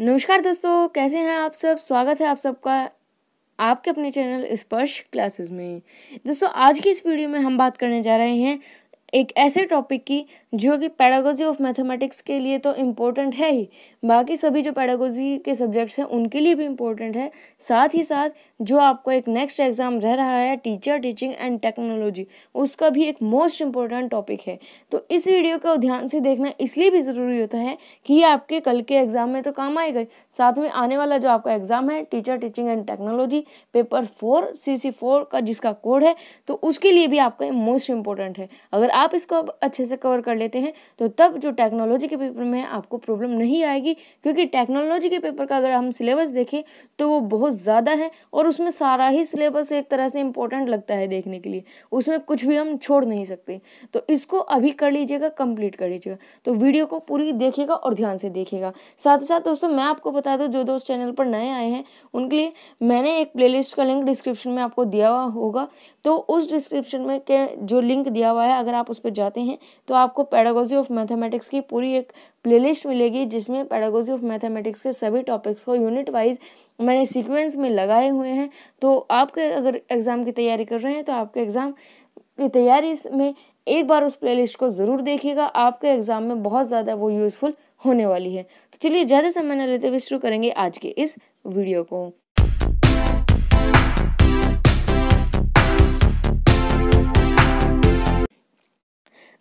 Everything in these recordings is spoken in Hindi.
नमस्कार दोस्तों, कैसे हैं आप सब? स्वागत है आप सबका आपके अपने चैनल स्पर्श क्लासेस में। दोस्तों, आज की इस वीडियो में हम बात करने जा रहे हैं एक ऐसे टॉपिक की, जो कि पैडागोजी ऑफ़ मैथमेटिक्स के लिए तो इम्पोर्टेंट है ही। बाकी सभी जो पैडागोजी के सब्जेक्ट्स हैं, उनके लिए भी इम्पोर्टेंट है। साथ ही साथ, जो आपको एक नेक्स्ट एग्ज़ाम रह रहा है टीचर टीचिंग एंड टेक्नोलॉजी उसका भी एक मोस्ट इम्पोर्टेंट टॉपिक है। तो इस वीडियो को ध्यान से देखना इसलिए भी ज़रूरी होता है कि ये आपके कल के एग्ज़ाम में तो काम आएगा साथ में आने वाला जो आपका एग्ज़ाम है teacher teaching and technology paper four C C four का जिसका कोड है तो उसके लिए भी आपका मोस्ट इम्पोर्टेंट है। अगर आप इसको अब अच्छे से कवर कर लेते हैं तो तब जो टेक्नोलॉजी के पेपर में आपको प्रॉब्लम नहीं आएगी, क्योंकि टेक्नोलॉजी के पेपर का अगर हम सिलेबस देखें तो वो बहुत ज़्यादा है और उसमें सारा ही सिलेबस एक तरह से इंपॉर्टेंट लगता है देखने के लिए। उसमें कुछ भी हम छोड़ नहीं सकते। तो इसको अभी कर लीजिएगा कंप्लीट कर लीजिएगा। तो वीडियो को पूरी देखिएगा और ध्यान से देखिएगा साथ ही साथ दोस्तों, मैं आपको बता दूँ, जो दोस्त चैनल पर नए आए हैं, उनके लिए मैंने एक प्लेलिस्ट का लिंक डिस्क्रिप्शन में आपको दिया हुआ होगा। तो उस डिस्क्रिप्शन में के जो लिंक दिया हुआ है, अगर आप उस पर जाते हैं तो आपको पैडागोजी ऑफ़ मैथमेटिक्स की पूरी एक प्लेलिस्ट मिलेगी, जिसमें पैडागोजी ऑफ़ मैथमेटिक्स के सभी टॉपिक्स को यूनिट वाइज मैंने सीक्वेंस में लगाए हुए हैं। तो आपके अगर एग्ज़ाम की तैयारी कर रहे हैं तो आपके एग्ज़ाम की तैयारी में एक बार उस प्लेलिस्ट को ज़रूर देखिएगा। आपके एग्ज़ाम में बहुत ज़्यादा वो यूज़फुल होने वाली है। तो चलिए ज़्यादा समय न लेते हुए शुरू करेंगे आज के इस वीडियो को।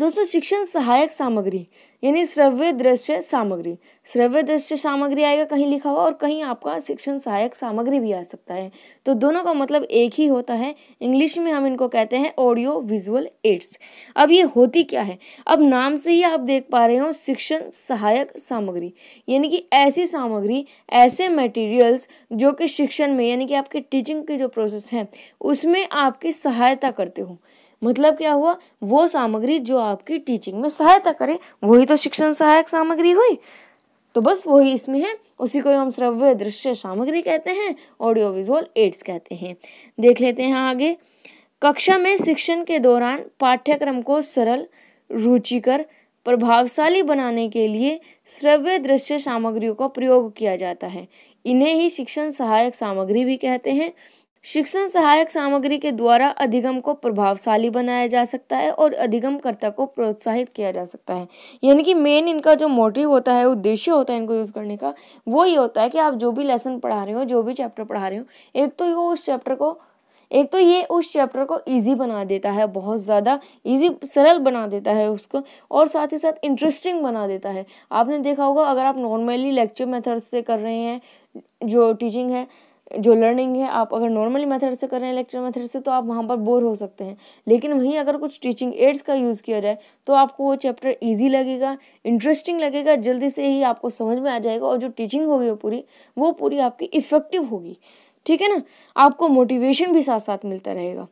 दोस्तों, शिक्षण सहायक सामग्री, यानी श्रव्य दृश्य सामग्री। श्रव्य दृश्य सामग्री आएगा, कहीं लिखा हुआ और कहीं आपका शिक्षण सहायक सामग्री भी आ सकता है। तो दोनों का मतलब एक ही होता है। इंग्लिश में हम इनको कहते हैं ऑडियो विजुअल एड्स अब ये होती क्या है? अब नाम से ही आप देख पा रहे हो शिक्षण सहायक सामग्री। यानी कि ऐसी सामग्री, ऐसे मटेरियल्स जो कि शिक्षण में, यानी कि आपके टीचिंग की जो प्रोसेस है, उसमें आपकी सहायता करते हो। मतलब क्या हुआ? वो सामग्री जो आपकी टीचिंग में सहायता करे, वही तो शिक्षण सहायक सामग्री हुई। तो बस वही इसमें है, उसी को हम श्रव्य दृश्य सामग्री कहते हैं ऑडियो विजुअल एड्स कहते हैं। देख लेते हैं आगे। कक्षा में शिक्षण के दौरान पाठ्यक्रम को सरल, रुचिकर, प्रभावशाली बनाने के लिए श्रव्य दृश्य सामग्रियों का प्रयोग किया जाता है। इन्हें ही शिक्षण सहायक सामग्री भी कहते हैं। शिक्षण सहायक सामग्री के द्वारा अधिगम को प्रभावशाली बनाया जा सकता है और अधिगमकर्ता को प्रोत्साहित किया जा सकता है। यानी कि मेन इनका जो मोटिव होता है, उद्देश्य होता है इनको यूज़ करने का, वो ये होता है कि आप जो भी लेसन पढ़ा रहे हो, जो भी चैप्टर पढ़ा रहे हो, एक तो वो उस चैप्टर को, एक तो ये उस चैप्टर को इजी बना देता है, बहुत ज़्यादा इजी सरल बना देता है उसको और साथ ही साथ इंटरेस्टिंग बना देता है। आपने देखा होगा, अगर आप नॉर्मली लेक्चर मेथड से कर रहे हैं, जो टीचिंग है जो लर्निंग है, आप अगर नॉर्मली मेथड से कर रहे हैं लेक्चर मेथड से तो आप वहाँ पर बोर हो सकते हैं। लेकिन वहीं अगर कुछ टीचिंग एड्स का यूज़ किया जाए तो आपको वो चैप्टर इजी लगेगा इंटरेस्टिंग लगेगा, जल्दी से ही आपको समझ में आ जाएगा और जो टीचिंग होगी वो पूरी वो पूरी आपकी इफ़ेक्टिव होगी। ठीक है ना? आपको मोटिवेशन भी साथ साथ मिलता रहेगा।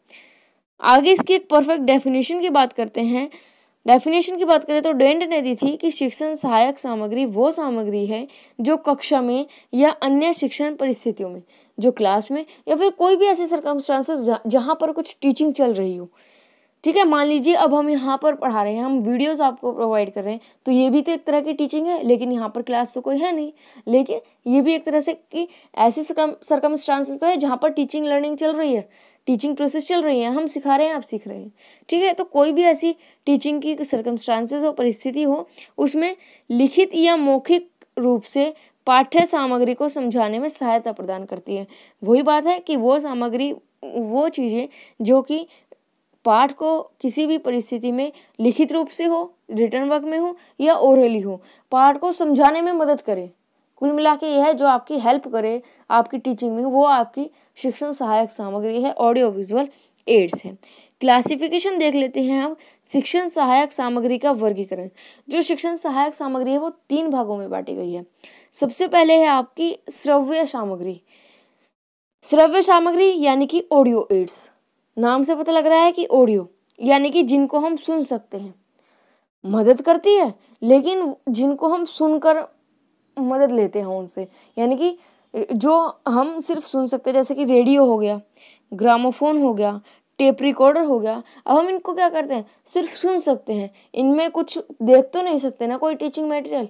आगे इसकी एक परफेक्ट डेफिनेशन की बात करते हैं। डेफिनेशन की बात करें तो डेंट ने दी थी कि शिक्षण सहायक सामग्री वो सामग्री है जो कक्षा में या अन्य शिक्षण परिस्थितियों में, जो क्लास में या फिर कोई भी ऐसे सरकमस्टांसेस जहाँ पर कुछ टीचिंग चल रही हो। ठीक है, मान लीजिए अब हम यहाँ पर पढ़ा रहे हैं, हम वीडियोस आपको प्रोवाइड कर रहे हैं तो ये भी तो एक तरह की टीचिंग है, लेकिन यहाँ पर क्लास तो कोई है नहीं। लेकिन ये भी एक तरह से कि ऐसे सरकम सरकमस्टांसेस तो है जहाँ पर टीचिंग लर्निंग चल रही है। टीचिंग प्रोसेस चल रही है, हम सिखा रहे हैं, आप सीख रहे हैं। ठीक है तो कोई भी ऐसी टीचिंग की सर्कमस्टांसेस हो, परिस्थिति हो, उसमें लिखित या मौखिक रूप से पाठ्य सामग्री को समझाने में सहायता प्रदान करती है। वही बात है कि वो सामग्री, वो चीज़ें जो कि पाठ को किसी भी परिस्थिति में लिखित रूप से हो रिटर्न वर्क में हो या ओरली हो, पाठ को समझाने में मदद करे। कुल मिला के यह है जो आपकी हेल्प करे, आपकी टीचिंग में, वो आपकी शिक्षण सहायक सामग्री है ऑडियो विजुअल एड्स है। क्लासिफिकेशन देख लेते हैं हम, शिक्षण सहायक सामग्री का वर्गीकरण। जो शिक्षण सहायक सामग्री है, वो तीन भागों में बांटी गई है। सबसे पहले है आपकी श्रव्य सामग्री। श्रव्य सामग्री यानी कि ऑडियो एड्स नाम से पता लग रहा है कि ऑडियो यानी कि जिनको हम सुन सकते हैं। मदद करती है, लेकिन जिनको हम सुनकर मदद लेते हैं उनसे। यानी कि, जो हम सिर्फ़ सुन सकते हैं, जैसे कि रेडियो हो गया, ग्रामोफोन हो गया, टेप रिकॉर्डर हो गया, अब हम इनको क्या करते हैं? सिर्फ़ सुन सकते हैं। इनमें कुछ देख तो नहीं सकते ना कोई टीचिंग मटेरियल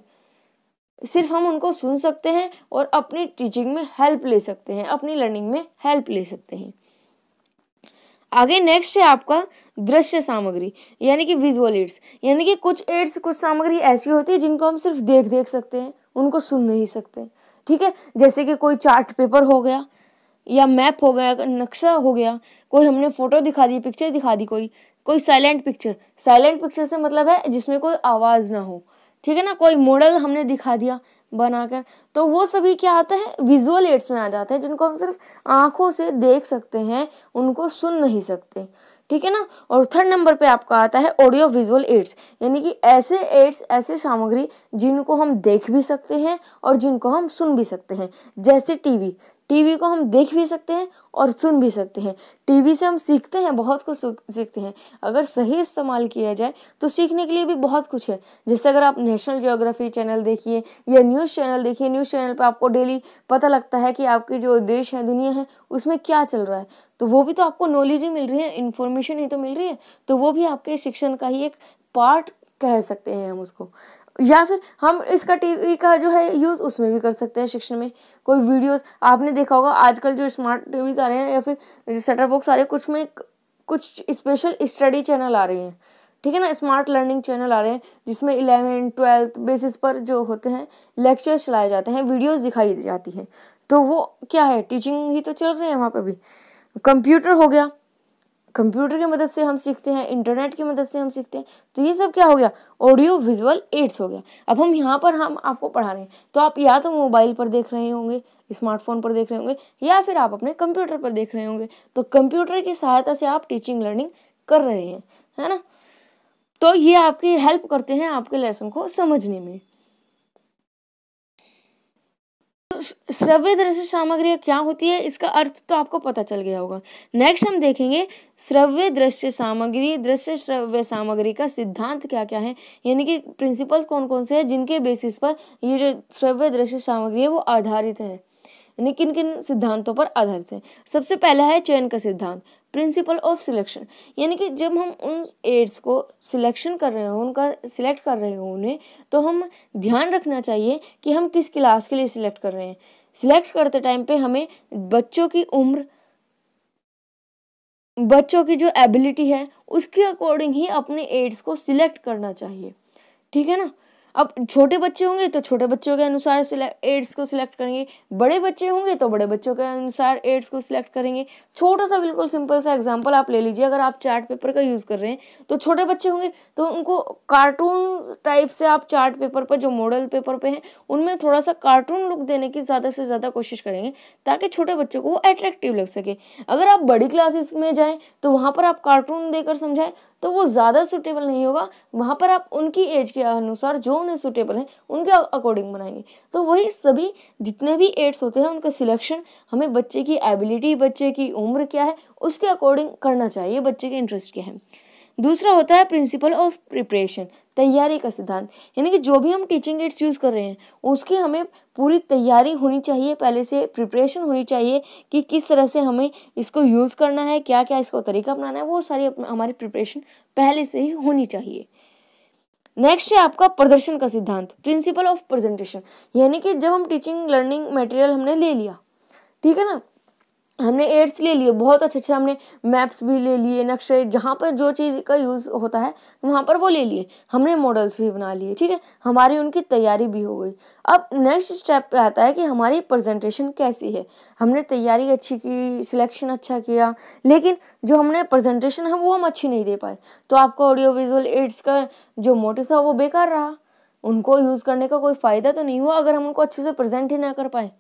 सिर्फ़ हम उनको सुन सकते हैं और अपनी टीचिंग में हेल्प ले सकते हैं, अपनी लर्निंग में हेल्प ले सकते हैं। आगे नेक्स्ट है आपका दृश्य सामग्री, यानी कि विजुअल एड्स यानी कि कुछ एड्स कुछ सामग्री ऐसी होती है जिनको हम सिर्फ़ देख देख सकते हैं। उनको सुन नहीं सकते। ठीक है? जैसे कि कोई चार्ट पेपर हो गया या मैप हो गया, नक्शा हो गया, कोई हमने फ़ोटो दिखा दी, पिक्चर दिखा दी, कोई कोई साइलेंट पिक्चर साइलेंट पिक्चर से मतलब है जिसमें कोई आवाज़ ना हो। ठीक है ना? कोई मॉडल हमने दिखा दिया बनाकर। तो वो सभी क्या आता है? विजुअल एड्स में आ जाते हैं, जिनको हम सिर्फ़ आँखों से देख सकते हैं, उनको सुन नहीं सकते। ठीक है ना? और थर्ड नंबर पे आपका आता है ऑडियो विजुअल एड्स यानी कि ऐसे एड्स ऐसे सामग्री जिनको हम देख भी सकते हैं और जिनको हम सुन भी सकते हैं। जैसे टीवी टीवी को हम देख भी सकते हैं और सुन भी सकते हैं। टीवी से हम सीखते हैं, बहुत कुछ सीखते हैं। अगर सही इस्तेमाल किया जाए तो सीखने के लिए भी बहुत कुछ है। जैसे अगर आप नेशनल ज्योग्राफी चैनल देखिए या न्यूज़ चैनल देखिए न्यूज़ चैनल पर आपको डेली पता लगता है कि आपके जो देश है, दुनिया है, उसमें क्या चल रहा है। तो वो भी तो आपको नॉलेज ही मिल रही है इन्फॉर्मेशन ही तो मिल रही है। तो वो भी आपके शिक्षण का ही एक पार्ट कह सकते हैं हम उसको। या फिर हम इसका टीवी का जो है यूज़ उसमें भी कर सकते हैं शिक्षण में। कोई वीडियोस, आपने देखा होगा आजकल जो स्मार्ट टीवी आ रहे हैं या फिर सेटअप बॉक्स आ रहे हैं, कुछ में कुछ स्पेशल स्टडी चैनल आ रहे हैं। ठीक है ना? स्मार्ट लर्निंग चैनल आ रहे हैं, जिसमें इलेवन ट्वेल्थ बेसिस पर जो होते हैं लेक्चर चलाए जाते हैं वीडियोस दिखाई जाती हैं। तो वो क्या है? टीचिंग ही तो चल रही है वहाँ पर भी। कंप्यूटर हो गया। कंप्यूटर की मदद से हम सीखते हैं, इंटरनेट की मदद से हम सीखते हैं तो ये सब क्या हो गया? ऑडियो विजुअल एड्स हो गया। अब हम यहाँ पर हम आपको पढ़ा रहे हैं तो आप या तो मोबाइल पर देख रहे होंगे स्मार्टफ़ोन पर देख रहे होंगे, या फिर आप अपने कंप्यूटर पर देख रहे होंगे। तो कंप्यूटर की सहायता से आप टीचिंग लर्निंग कर रहे हैं, है ना? तो ये आपकी हेल्प करते हैं आपके लेसन को समझने में। श्रव्य दृश्य सामग्री क्या होती है, इसका अर्थ तो आपको पता चल गया होगा। नेक्स्ट हम देखेंगे श्रव्य दृश्य सामग्री, दृश्य श्रव्य सामग्री का सिद्धांत क्या क्या है, यानी कि प्रिंसिपल्स कौन कौन से हैं, जिनके बेसिस पर ये जो श्रव्य दृश्य सामग्री है, वो आधारित है। यानी किन किन सिद्धांतों पर आधारित है। सबसे पहला है चयन का सिद्धांत। प्रिंसिपल ऑफ़ सिलेक्शन यानी कि जब हम उन एड्स को सिलेक्शन कर रहे हो, उनका सिलेक्ट कर रहे हो उन्हें तो हम ध्यान रखना चाहिए कि हम किस क्लास के लिए सिलेक्ट कर रहे हैं। सिलेक्ट करते टाइम पे हमें बच्चों की उम्र, बच्चों की जो एबिलिटी है, उसके अकॉर्डिंग ही अपने एड्स को सिलेक्ट करना चाहिए। ठीक है ना? अब छोटे बच्चे होंगे तो छोटे बच्चों के अनुसार एड्स को सिलेक्ट करेंगे। बड़े बच्चे होंगे तो बड़े बच्चों के अनुसार एड्स को सिलेक्ट करेंगे। छोटा सा बिल्कुल सिंपल सा एग्जांपल आप ले लीजिए, अगर आप चार्ट पेपर का यूज़ कर रहे हैं तो छोटे बच्चे होंगे तो उनको कार्टून टाइप से आप चार्ट पेपर पर, जो मॉडल पेपर पर हैं, उनमें थोड़ा सा कार्टून लुक देने की ज़्यादा से ज़्यादा कोशिश करेंगे, ताकि छोटे बच्चों को वो अट्रैक्टिव लग सके। अगर आप बड़ी क्लासेस में जाएँ तो वहाँ पर आप कार्टून देकर समझाएँ तो वो ज़्यादा सुटेबल नहीं होगा। वहाँ पर आप उनकी एज के अनुसार जो उन्हें सुटेबल है, उनके अकॉर्डिंग बनाएँगे। तो वही सभी जितने भी एड्स होते हैं, उनका सिलेक्शन हमें बच्चे की एबिलिटी बच्चे की उम्र क्या है, उसके अकॉर्डिंग करना चाहिए, बच्चे के इंटरेस्ट क्या है। दूसरा होता है प्रिंसिपल ऑफ़ प्रिपरेशन तैयारी का सिद्धांत। यानी कि जो भी हम टीचिंग एड्स यूज़ कर रहे हैं, उसकी हमें पूरी तैयारी होनी चाहिए, पहले से प्रिपरेशन होनी चाहिए कि किस तरह से हमें इसको यूज़ करना है क्या क्या इसका तरीका अपनाना है, वो सारी हमारी प्रिपरेशन पहले से ही होनी चाहिए। नेक्स्ट है आपका प्रदर्शन का सिद्धांत प्रिंसिपल ऑफ़ प्रेजेंटेशन यानी कि जब हम टीचिंग लर्निंग मटेरियल हमने ले लिया, ठीक है ना? हमने एड्स ले लिए, बहुत अच्छे अच्छे हमने मैप्स भी ले लिए, नक्शे, जहाँ पर जो चीज़ का यूज़ होता है, वहाँ पर वो ले लिए। हमने मॉडल्स भी बना लिए, ठीक है? हमारी उनकी तैयारी भी हो गई। अब नेक्स्ट स्टेप पे आता है कि हमारी प्रेजेंटेशन कैसी है। हमने तैयारी अच्छी की, सिलेक्शन अच्छा किया, लेकिन जो हमने प्रेजेंटेशन है, वो हम अच्छी नहीं दे पाए। तो आपका ऑडियो विजुअल एड्स का जो मोटिव था, वो बेकार रहा। उनको यूज़ करने का कोई फ़ायदा तो नहीं हुआ, अगर हम उनको अच्छे से प्रेजेंट ही ना कर पाए।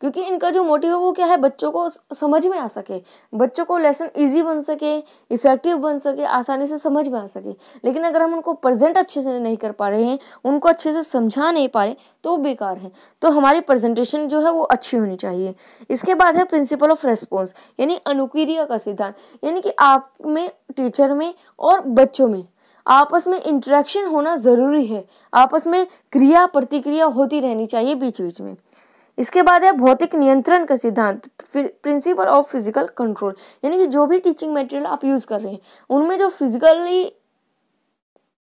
क्योंकि इनका जो मोटिव है वो क्या है? बच्चों को समझ में आ सके। बच्चों को लेसन इजी बन सके इफ़ेक्टिव बन सके, आसानी से समझ में आ सके। लेकिन अगर हम उनको प्रेजेंट अच्छे से नहीं कर पा रहे हैं, उनको अच्छे से समझा नहीं पा रहे तो बेकार है। तो हमारी प्रेजेंटेशन जो है वो अच्छी होनी चाहिए। इसके बाद है प्रिंसिपल ऑफ़ रेस्पॉन्स यानी अनुक्रिया का सिद्धांत। यानी कि आप में टीचर में और बच्चों में आपस में इंटरेक्शन होना ज़रूरी है। आपस में क्रिया प्रतिक्रिया होती रहनी चाहिए बीच बीच में। इसके बाद है भौतिक नियंत्रण का सिद्धांत, फिर प्रिंसिपल ऑफ़ फ़िज़िकल कंट्रोल यानी कि जो भी टीचिंग मटेरियल आप यूज़ कर रहे हैं, उनमें जो फिजिकली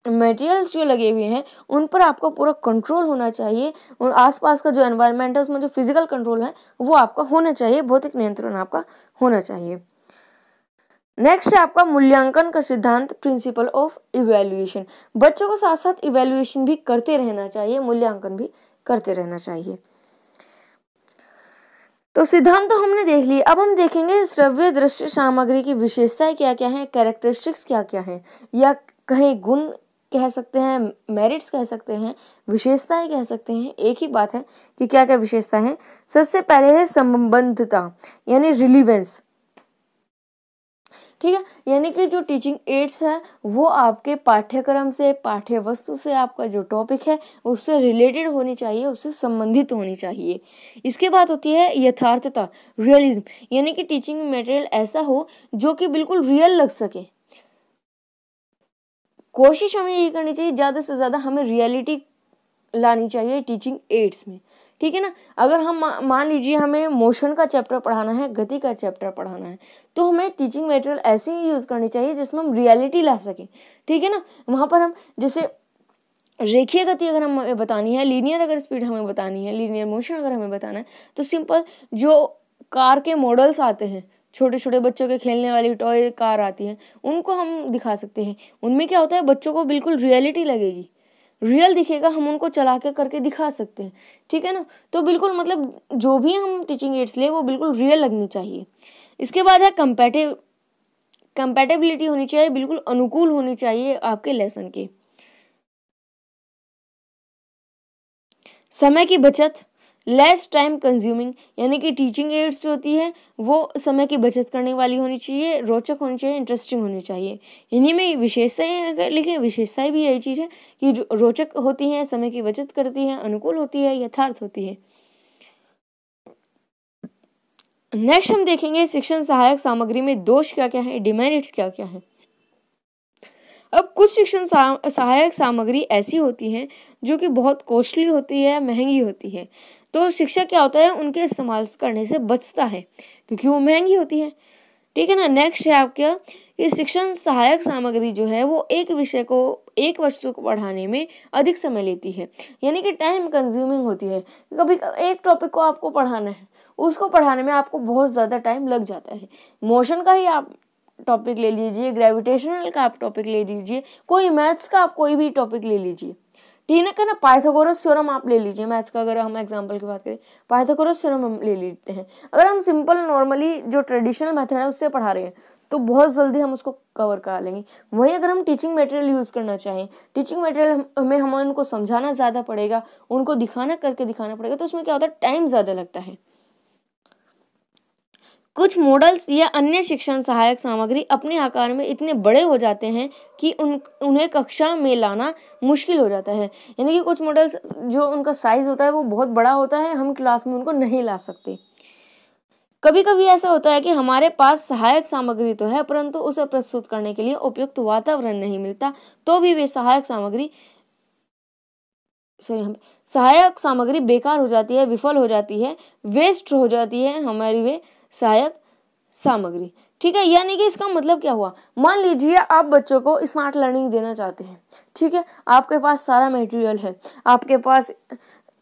मटेरियल्स जो लगे हुए हैं, उन पर आपको पूरा कंट्रोल होना चाहिए, और आसपास का जो एनवायरनमेंट है, उसमें जो फ़िज़िकल कंट्रोल है, वो आपका होना चाहिए, भौतिक नियंत्रण आपका होना चाहिए। नेक्स्ट है आपका मूल्यांकन का सिद्धांत प्रिंसिपल ऑफ़ इवेल्युएशन बच्चों को साथ साथ इवेल्युएशन भी करते रहना चाहिए, मूल्यांकन भी करते रहना चाहिए। तो सिद्धांत तो हमने देख लिए। अब हम देखेंगे श्रव्य दृश्य सामग्री की विशेषताएँ क्या क्या हैं कैरेक्टरिस्टिक्स क्या क्या हैं, या कहीं गुण कह सकते हैं मेरिट्स कह सकते हैं, विशेषताएँ कह सकते हैं। एक ही बात है कि क्या क्या विशेषता है। सबसे पहले है संबंधता, यानी रिलीवेंस ठीक है? यानी कि जो टीचिंग एड्स है, वो आपके पाठ्यक्रम से पाठ्य वस्तु से आपका जो टॉपिक है, उससे रिलेटेड होनी चाहिए, उससे संबंधित होनी चाहिए। इसके बाद होती है यथार्थता रियलिज्म यानी कि टीचिंग मटेरियल ऐसा हो, जो कि बिल्कुल रियल लग सके। कोशिश हमें यही करनी चाहिए, ज़्यादा से ज़्यादा हमें रियलिटी लानी चाहिए टीचिंग एड्स में। ठीक है ना? अगर हम मान लीजिए हमें मोशन का चैप्टर पढ़ाना है, गति का चैप्टर पढ़ाना है तो हमें टीचिंग मटेरियल ऐसे ही यूज़ करनी चाहिए जिसमें हम रियलिटी ला सकें। ठीक है ना? वहाँ पर हम, जैसे रेखीय गति अगर हमें बतानी है लीनियर अगर स्पीड हमें बतानी है लीनियर मोशन अगर हमें बताना है तो सिंपल जो कार के मॉडल्स आते हैं छोटे छोटे बच्चों के खेलने वाली टॉय कार आती है, उनको हम दिखा सकते हैं। उनमें क्या होता है? बच्चों को बिल्कुल रियलिटी लगेगी। रियल दिखेगा, हम उनको चला के करके दिखा सकते हैं। ठीक है ना? तो बिल्कुल मतलब जो भी हम टीचिंग एड्स लें, वो बिल्कुल रियल लगनी चाहिए। इसके बाद है कंपेटिव कंपेटेबिलिटी होनी चाहिए, बिल्कुल अनुकूल होनी चाहिए आपके लेसन के। समय की बचत लेस टाइम कंज्यूमिंग यानी कि टीचिंग एड्स जो होती है, वो समय की बचत करने वाली होनी चाहिए, रोचक होनी चाहिए इंटरेस्टिंग होनी चाहिए। इन्हीं में विशेषताएँ अगर लिखें, विशेषताएँ भी यही चीज़ है कि रोचक होती हैं, समय की बचत करती हैं, अनुकूल होती है, यथार्थ होती है। नेक्स्ट हम देखेंगे शिक्षण सहायक सामग्री में दोष क्या क्या है डिमेरिट्स क्या क्या है। अब कुछ शिक्षण सहायक सामग्री ऐसी होती हैं, जो कि बहुत कॉस्टली होती है, महँगी होती है। तो शिक्षा क्या होता है? उनके इस्तेमाल करने से बचता है, क्योंकि वो महँगी होती है। ठीक है ना? नेक्स्ट है आपका, ये शिक्षण सहायक सामग्री जो है, वो एक विषय को, एक वस्तु को पढ़ाने में अधिक समय लेती है। यानी कि टाइम कंज्यूमिंग होती है। कभी एक टॉपिक को आपको पढ़ाना है, उसको पढ़ाने में आपको बहुत ज़्यादा टाइम लग जाता है। मोशन का ही आप टॉपिक ले लीजिए ग्रेविटेशनल का आप टॉपिक ले लीजिए, कोई मैथ्स का आप कोई भी टॉपिक ले लीजिए। ठीक है ना? पाइथागोरस थ्योरम आप ले लीजिए। मैथ्स का अगर हम एग्जांपल की बात करें, पाइथागोरस थ्योरम हम ले लेते हैं। अगर हम सिंपल नॉर्मली जो ट्रेडिशनल मेथड है, उससे पढ़ा रहे हैं तो बहुत जल्दी हम उसको कवर करा लेंगे। वहीं अगर हम टीचिंग मटेरियल यूज़ करना चाहें टीचिंग मटेरियल हमें हमें उनको समझाना ज़्यादा पड़ेगा, उनको दिखाना, करके दिखाना पड़ेगा तो उसमें क्या होता है? टाइम ज़्यादा लगता है। कुछ मॉडल्स या अन्य शिक्षण सहायक सामग्री अपने आकार में इतने बड़े हो जाते हैं कि उन, उन्हें कक्षा में लाना मुश्किल हो जाता है। यानी कि कुछ मॉडल्स जो उनका साइज़ होता है वो बहुत बड़ा होता है, हम क्लास में उनको नहीं ला सकते। कभी कभी ऐसा होता है कि हमारे पास सहायक सामग्री तो है, परंतु उसे प्रस्तुत करने के लिए उपयुक्त वातावरण नहीं मिलता तो भी वे सहायक सामग्री सॉरी हम, सहायक सामग्री बेकार हो जाती है, विफल हो जाती है वेस्ट हो जाती है, हमारी वे सहायक सामग्री। ठीक है, यानी कि इसका मतलब क्या हुआ? मान लीजिए आप बच्चों को स्मार्ट लर्निंग देना चाहते हैं, ठीक है? आपके पास सारा मटेरियल है, आपके पास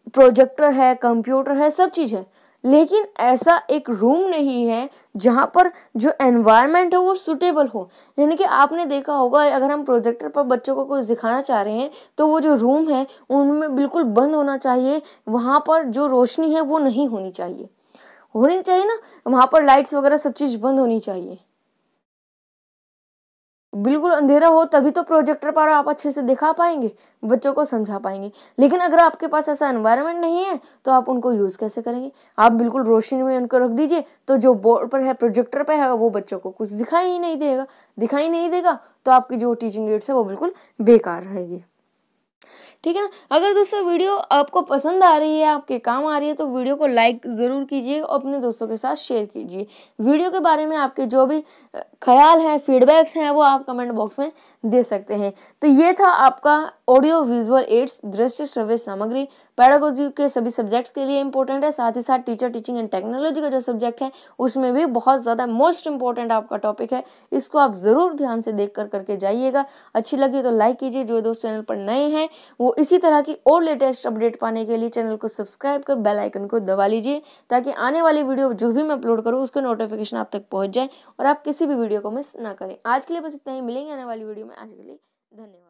प्रोजेक्टर है कंप्यूटर है, सब चीज़ है, लेकिन ऐसा एक रूम नहीं है जहाँ पर जो एनवायरनमेंट है वो सुटेबल हो। यानी कि आपने देखा होगा, अगर हम प्रोजेक्टर पर बच्चों को कुछ दिखाना चाह रहे हैं तो वो जो रूम है, उनमें बिल्कुल बंद होना चाहिए, वहाँ पर जो रोशनी है वो नहीं होनी चाहिए। होनी चाहिए ना? वहाँ पर लाइट्स वगैरह सब चीज़ बंद होनी चाहिए। बिल्कुल अंधेरा हो तभी तो प्रोजेक्टर पर आप अच्छे से दिखा पाएँगे, बच्चों को समझा पाएँगे। लेकिन अगर आपके पास ऐसा एनवायरनमेंट नहीं है तो आप उनको यूज़ कैसे करेंगे? आप बिल्कुल रोशनी में उनको रख दीजिए तो जो बोर्ड पर है प्रोजेक्टर पर है, वो बच्चों को कुछ दिखाई ही नहीं देगा। दिखाई नहीं देगा तो आपकी जो टीचिंग एड्स है, वो बिल्कुल बेकार रहेगी। ठीक है ना? अगर दोस्तों वीडियो आपको पसंद आ रही है, आपके काम आ रही है तो वीडियो को लाइक ज़रूर कीजिए और अपने दोस्तों के साथ शेयर कीजिए। वीडियो के बारे में आपके जो भी ख्याल हैं फीडबैक्स हैं, वो आप कमेंट बॉक्स में दे सकते हैं। तो ये था आपका ऑडियो विजुअल एड्स दृश्य श्रव्य सामग्री। पैडागोजी के सभी सब्जेक्ट के लिए इंपॉर्टेंट है, साथ ही साथ टीचर टीचिंग एंड टेक्नोलॉजी का जो सब्जेक्ट है, उसमें भी बहुत ज़्यादा मोस्ट इंपॉर्टेंट आपका टॉपिक है। इसको आप ज़रूर ध्यान से देख कर करके जाइएगा। अच्छी लगी तो लाइक कीजिए, जो दोस्त चैनल पर नए हैं, वो इसी तरह की और लेटेस्ट अपडेट पाने के लिए चैनल को सब्सक्राइब कर बेल आइकन को दबा लीजिए, ताकि आने वाली वीडियो जो भी मैं अपलोड करूँ, उसके नोटिफिकेशन आप तक पहुँच जाए और आप किसी भी वीडियो को मिस ना करें। आज के लिए बस इतना ही। मिलेंगे आने वाली वीडियो में। आज के लिए धन्यवाद।